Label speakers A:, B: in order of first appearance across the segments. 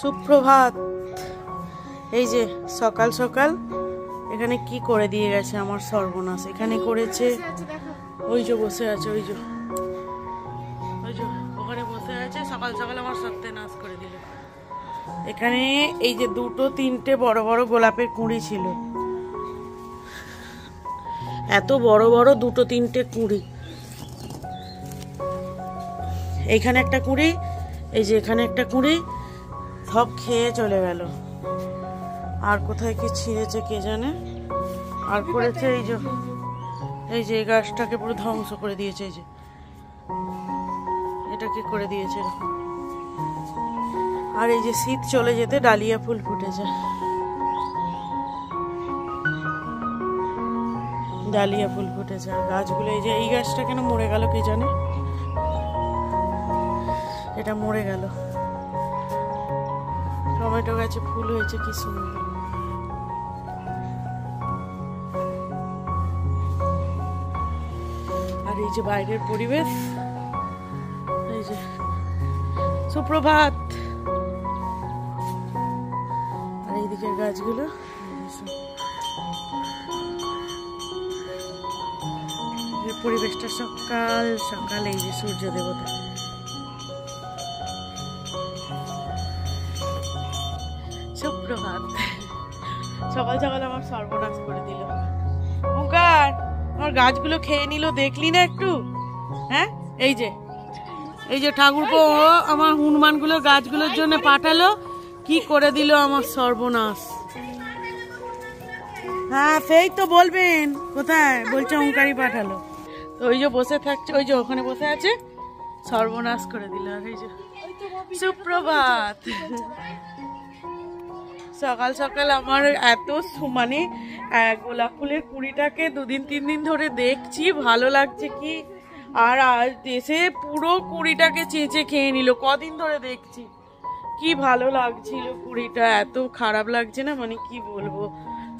A: সুপ্রভাত। এই যে সকাল সকাল, এখানে কি করে দিয়ে গেছে আমার সর্বনাশ? এখানে করেছে, ওই যে বসে আছে, ওই যে ওই যে ওখানে বসে আছে, সকাল সকাল আমার সত্যনাশ করে দিল। এখানে এই যে দুটো, তিনটে বড় বড় গোলাপের কুঁড়ি ছিল। এত বড় বড় দুটো, তিনটে কুঁড়ি। এইখানে একটা কুঁড়ি, এই যে এখানে একটা কুঁড়ি সব খেয়ে চলে গেল। আর কোথায় কি ছিঁড়েছে কে জানে? আর করেছে এই যে এই যে এই গাছটাকে পুরো ধ্বংস করে দিয়েছে এই যে। এটা কি করে দিয়েছে? আর এই যে শীত চলে যেতে ডালিয়া ফুল ফুটেছে। ডালিয়া ফুল ফুটেছে। আর গাছগুলো এই যে, এই গাছটা কেন মরে গেল কে জানে? এটা মরে গেল। টমেটো গাছে ফুল হয়েছে, কি সুন্দর। আর এই যে বাইরের পরিবেশ, এই যে সুপ্রভাত। আর এইদিকের গাছগুলো পরিবেশটা সকাল সকাল এই যে সূর্য দেবতা। সকাল সকাল আমার সর্বনাশ করে দিল। ওঙ্কার, আমার গাছগুলো খেয়ে নিল, দেখলি না একটু? হ্যাঁ? এই যে এই যে ঠাকুরপো আমার হনুমানগুলো গাছগুলোর জন্য পাঠালো, কি করে দিল আমার সর্বনাশ? হ্যাঁ সেই তো বলবেন, কোথায়? বলছে ওঙ্কারই পাঠালো। তো ওই যে বসে থাকছে, ওই যে ওখানে বসে আছে, সর্বনাশ করে দিল, আর এই যে সুপ্রভাত। সকাল সকাল আমার এত মানে গোলাপ ফুলের কুড়িটাকে দুদিন, তিন দিন ধরে দেখছি, ভালো লাগছে কি? আর আজ দেশে পুরো কুড়িটাকে চেঁচে খেয়ে নিল, কদিন ধরে দেখছি। কি ভালো লাগছিল কুড়িটা, এত খারাপ লাগছে না? মানে কি বলব?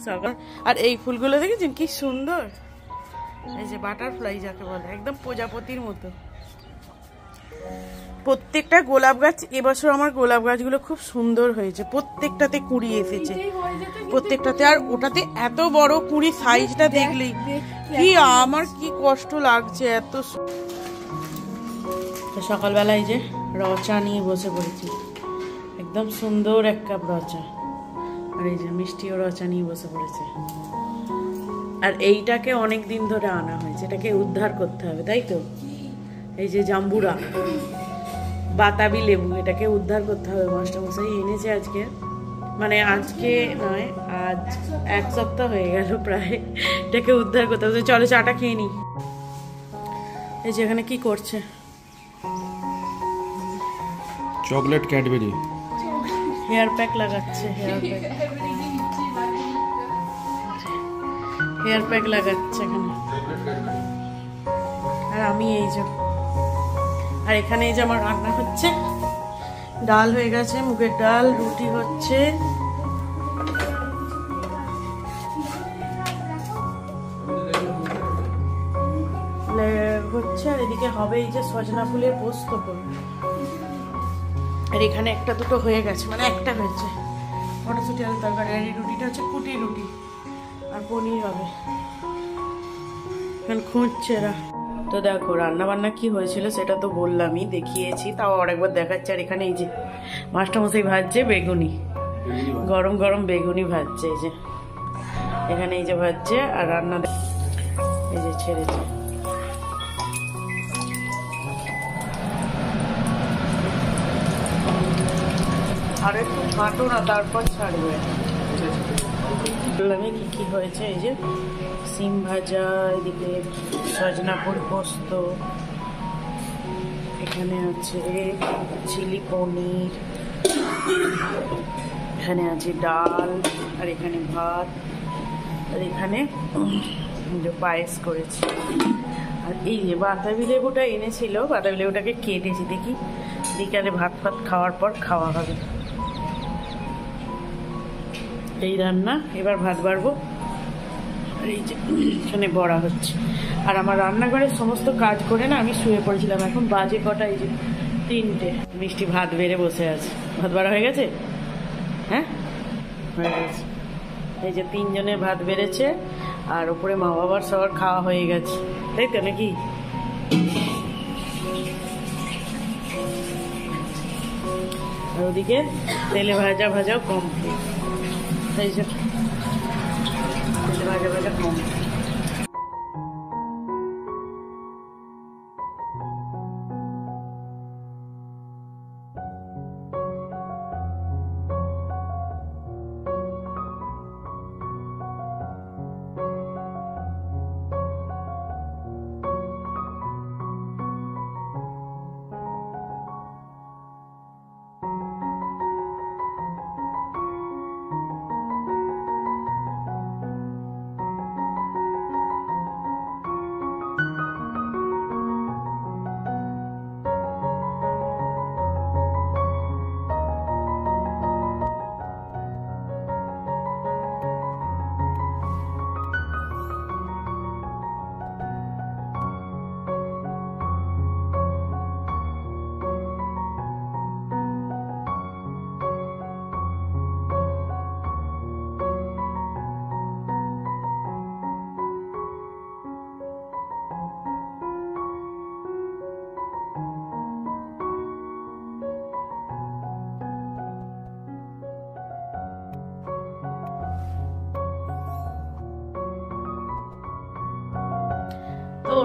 A: সকাল আর এই ফুলগুলো দেখেছেন? কি সুন্দর। এই যে বাটারফ্লাই যাকে বলে, একদম প্রজাপতির মতো। প্রত্যেকটা গোলাপ গাছ এবছর আমার গোলাপ গাছগুলো খুব সুন্দর হয়েছে। প্রত্যেকটাতে কুড়ি এসেছে। প্রত্যেকটাতে আর ওটাতে এত বড় কুড়ি সাইজটা দেখলেই। কি আমার কি কষ্ট লাগছে এত সকালবেলায় যে রচা নিয়ে বসে পড়েছি। একদম সুন্দর এক কাপ রচা। আর এই যে মিষ্টিও রচা নিয়ে বসে পড়েছে। আর এইটাকে অনেক দিন ধরে আনা হয়েছে। এটাকে উদ্ধার করতে হবে তাই তো? এই যে জাম্বুরা। বাতাবি লেবু এটাকে উদ্ধার করতে হবে মাস্টারমশাই এনেছে আজকে। মানে আজকে নয় আজ এক সপ্তাহ হয়ে গেল প্রায় এটাকে উদ্ধার করতে হবে। চলো চাটা খেয়ে নি এই যে এখানে কি করছে?
B: Chocolate Cadbury.
A: হেয়ার প্যাক লাগাচ্ছে হেয়ার প্যাক। হেয়ার প্যাক লাগাচ্ছে এখানে। আর আমি এই যে আর এখানে এই যে আমার রান্না হচ্ছে, ডাল হয়ে গেছে, মুগের ডাল, রুটি হচ্ছে। আর এদিকে যে সজনা ফুলের পোস্ত আর এখানে একটা দুটো হয়ে গেছে মানে একটা হয়েছে। রুটিটা হচ্ছে রুটি। আর হবে। খুঁজছে এরা। তো দেখো রান্না বান্না কি হয়েছিল সেটা তো বললামই দেখিয়েছি তাও আরেকবার দেখাচ্ছে। আর এখানে এই যে মাস্টারমশাই ভাজছে বেগুনি গরম গরম বেগুনি ভাজছে এই যে। এখানে এই যে ভাজছে আর রান্না এই যে ছেড়েছে আর একটু ফাটো না তারপর ছাড়বে। কি কি হয়েছে? এই যে সিম ভাজা এদিকে সজনা ফুল পোস্ত, এখানে আছে চিলি পনির, এখানে আছে ডাল, আর এখানে ভাত, আর এখানে পায়েস করেছি। আর এই যে বাতাবি লেবুটা এনেছিল বাতাবি লেবুটাকে কেটেছি, দেখি বিকালে ভাত ফাত খাওয়ার পর খাওয়া হবে। এই রান্না, এবার ভাত বাড়বো। আর এই যে এখানে বড়া হচ্ছে। আর আমার রান্নাঘরের সমস্ত কাজ করে না আমি শুয়ে পড়েছিলাম। এখন বাজে কটা, এই যে তিনটে। মিষ্টি ভাত বেড়ে বসে আছে। ভাত বাড়া হয়ে গেছে? হ্যাঁ? হয়ে গেছে। এই যে তিনজনের ভাত বেড়েছে, আর ওপরে মা বাবার সবার খাওয়া হয়ে গেছে। তাই তো নাকি? আর ওদিকে তেলে ভাজা ভাজাও কম এই যে তেলে ভাজা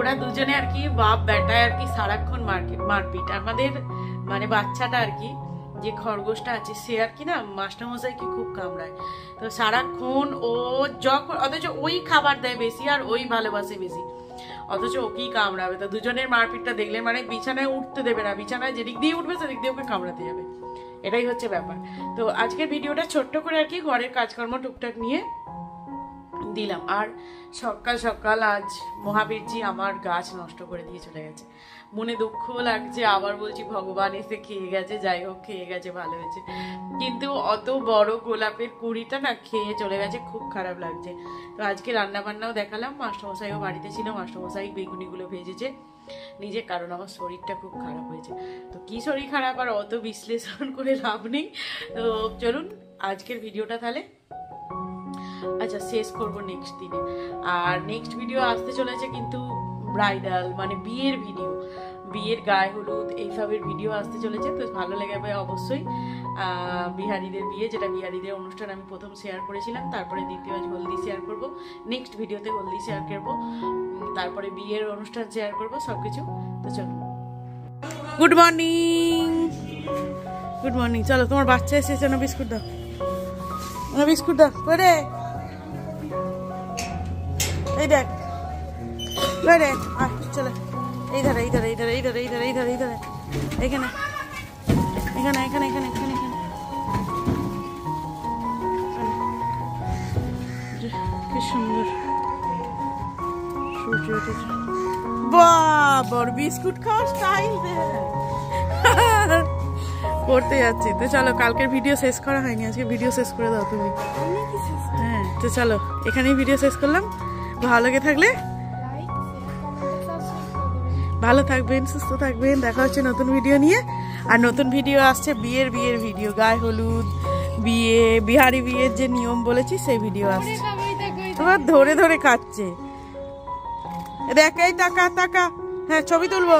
A: ওরা দুজনে আর কি বাপ, বেটায় আর কি সারাক্ষণ মার্কেট মারপিট। আমাদের মানে বাচ্চাটা আর কি, যে খরগোশটা আছে, সে আর কি না মাস্টারমশাইকে খুব কামড়ায়। তো সারাক্ষণ ও যখন অথচ ওই খাবার দেয় বেশি আর ওই ভালোবাসে বেশি। অথচ ওকেই কামড়াবে। তো দুজনের মারপিটটা দেখলে মানে বিছানায় উঠতে দেবে না। বিছানায় যেদিক দিয়ে উঠবে, সেদিক দিয়ে ওকে কামড়াতে যাবে। এটাই হচ্ছে ব্যাপার। তো আজকের ভিডিওটা ছোট্ট করে আর কি, ঘরের কাজকর্ম টুকটাক নিয়ে দিলাম। আর সকাল সকাল আজ মহাবীরজি আমার গাছ নষ্ট করে দিয়ে চলে গেছে। মনে দুঃখ লাগছে, আবার বলছি ভগবান এসে খেয়ে গেছে, যাই হোক, খেয়ে গেছে, ভালো হয়েছে। কিন্তু অত বড় গোলাপের কুড়িটা না খেয়ে চলে গেছে, খুব খারাপ লাগছে। তো আজকে রান্না বান্নাও দেখালাম, মাস্টারমশাইও বাড়িতে ছিল, মাস্টারমশাই বেগুনিগুলো ভেজেছে। নিজে, কারণ আমার শরীরটা খুব খারাপ হয়েছে। তো কি শরীর খারাপ আর অত বিশ্লেষণ করে লাভ নেই। তো চলুন, আজকের ভিডিওটা তাহলে আচ্ছা শেষ করব নেক্সট দিনে। আর নেক্সট ভিডিও আসতে চলেছে কিন্তু ব্রাইডাল মানে বিয়ের ভিডিও বিয়ের গায়ে হলুদ, এইসবের ভিডিও আসতে চলেছে, তো ভালো লেগে অবশ্যই। বিহারিদের বিয়ে, যেটা বিহারিদের অনুষ্ঠান আমি প্রথম শেয়ার করেছিলাম, তারপরে দ্বিতীয় আজ হলদি শেয়ার করব। নেক্সট ভিডিওতে হলদি শেয়ার করব তারপরে বিয়ের অনুষ্ঠান শেয়ার করব সব কিছু তো চলুন গুড মর্নিং গুড মর্নিং চলো, তোমার বাচ্চা এসেছে না বিস্কুট দাও। না বিস্কুট দাও করে এই দেখ। আয় চলে। এই ধারে এই ধারে এই ধারে এই ধারে এই ধারে এই ধারে এই ধারে। এখানে। এখানে এখানে এখানে এখানে এখানে। কি সুন্দর। সূর্য উঠেছে। বাবার বিস্কুট খাওয়ার স্টাইল করতে যাচ্ছি। তো চলো কালকের ভিডিও শেষ করা হয়নি। আজকে ভিডিও শেষ করে দাও তুমি। হ্যাঁ তো চলো এখানেই ভিডিও শেষ করলাম। ভালো লেগে থাকলে ভালো থাকবেন, সুস্থ থাকবেন। দেখা হচ্ছে নতুন ভিডিও নিয়ে। আর নতুন ভিডিও আসছে বিয়ের বিয়ের ভিডিও গায়ে হলুদ, বিয়ে, বিহারি বিয়ের যে নিয়ম বলেছি, সেই ভিডিও আসছে। তোমার ধরে ধরে খাচ্ছে। দেখ, এই টাকা টাকা হ্যাঁ ছবি তুলবো।